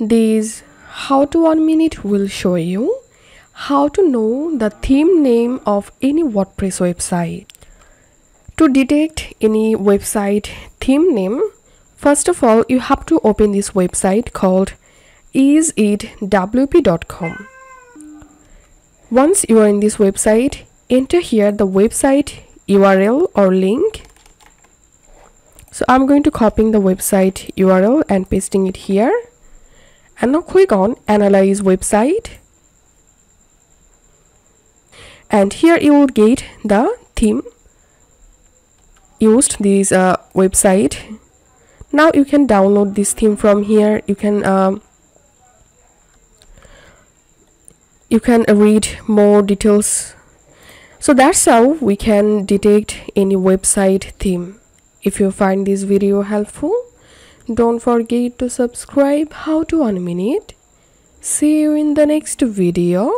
This how to one minute will show you how to know the theme name of any WordPress website. To detect any website theme name, first of all you have to open this website called isitwp.com. Once you are in this website, enter here the website URL or link. So I'm going to copying the website URL and pasting it here. And now click on analyze website. And here you will get the theme used this uh, website. Now you can download this theme from here. You can um, you can read more details so that's how we can detect any website theme if you find this video helpful don't forget to subscribe. How to minute see you in the next video